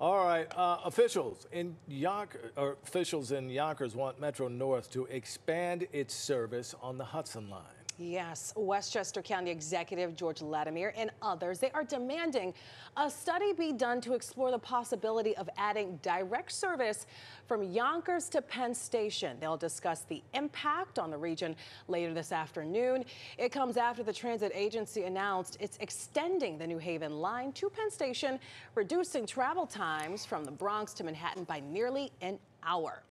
All right, uh, officials in Yonkers, or officials in Yonkers want Metro North to expand its service on the Hudson Line. Yes, Westchester County Executive George Latimer and others, they are demanding a study be done to explore the possibility of adding direct service from Yonkers to Penn Station. They'll discuss the impact on the region later this afternoon. It comes after the transit agency announced it's extending the New Haven line to Penn Station, reducing travel times from the Bronx to Manhattan by nearly an hour.